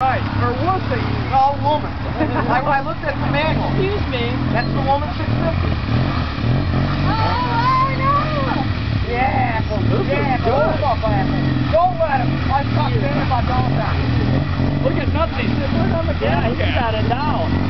Right, or was they? It's all woman. I, I looked at the manual. Excuse me. That's the woman 650. Oh, I know. Yeah, well, This yeah, is but good. Don't let him. I talked to him about all. Look at nothing. He's sitting right on the gas Yeah, he's got it down.